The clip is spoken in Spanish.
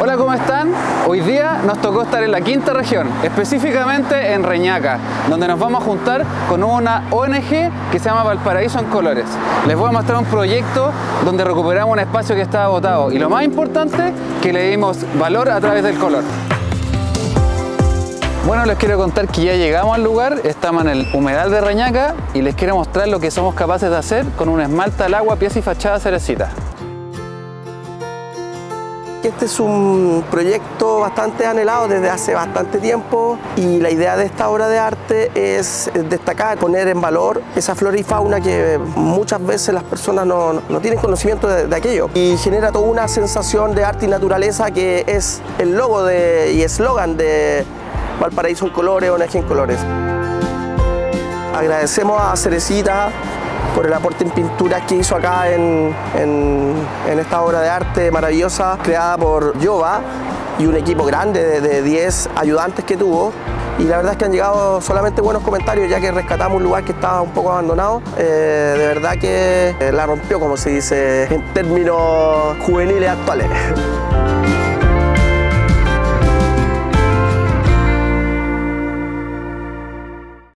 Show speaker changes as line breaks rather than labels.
Hola, ¿cómo están? Hoy día nos tocó estar en la quinta región, específicamente en Reñaca, donde nos vamos a juntar con una ONG que se llama Valparaíso en Colores. Les voy a mostrar un proyecto donde recuperamos un espacio que estaba botado y lo más importante, que le dimos valor a través del color. Bueno, les quiero contar que ya llegamos al lugar, estamos en el humedal de Reñaca y les quiero mostrar lo que somos capaces de hacer con un esmalte al agua, pieza y fachada cerecita.
Este es un proyecto bastante anhelado desde hace bastante tiempo y la idea de esta obra de arte es destacar, poner en valor esa flora y fauna que muchas veces las personas no, no tienen conocimiento de, aquello y genera toda una sensación de arte y naturaleza que es el logo de, y eslogan de Valparaíso en Colores, ONG en Colores. Agradecemos a Cerecita por el aporte en pinturas que hizo acá en, en, esta obra de arte maravillosa creada por Jova y un equipo grande de, 10 ayudantes que tuvo y la verdad es que han llegado solamente buenos comentarios ya que rescatamos un lugar que estaba un poco abandonado. Eh, de verdad que la rompió, como se dice en términos juveniles actuales.